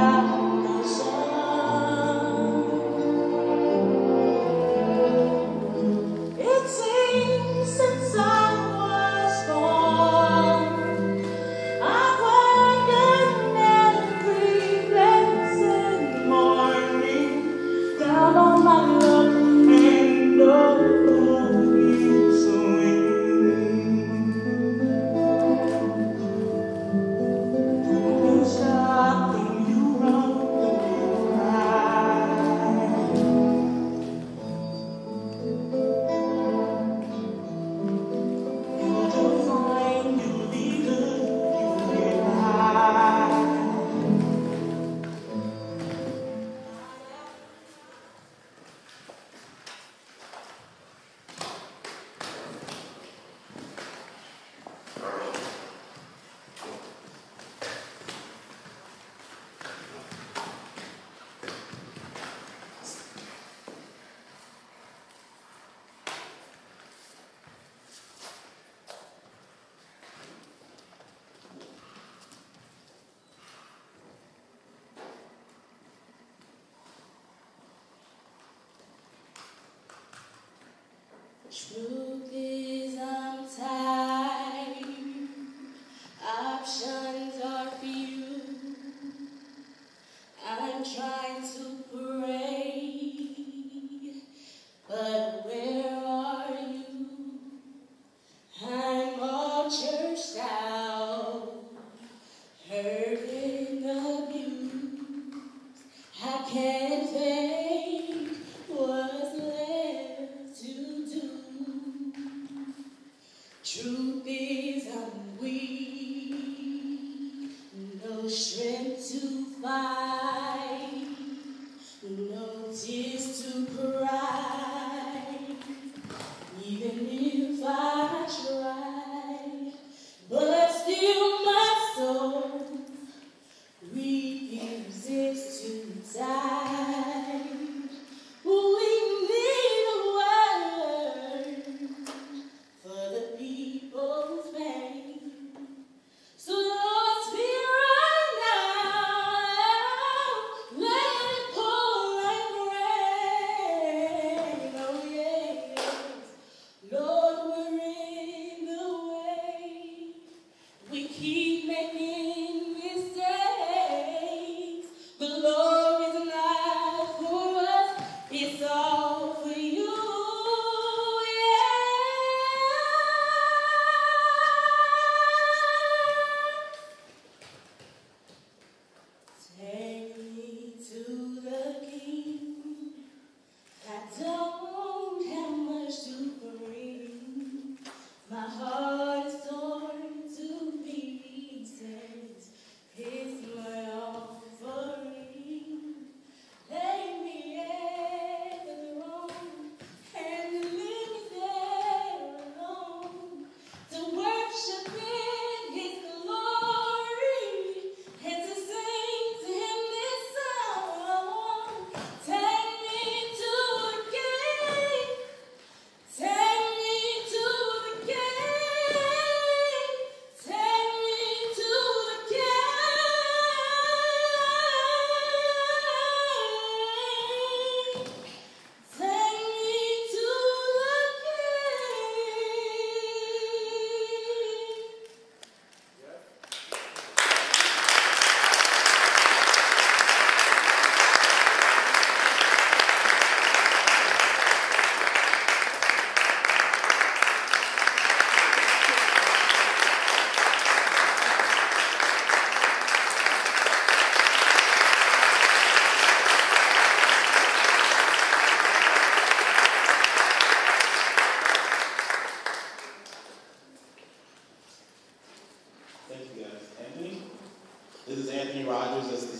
now. true. evening. Thank you, guys. Anthony? This is Anthony Rogers as the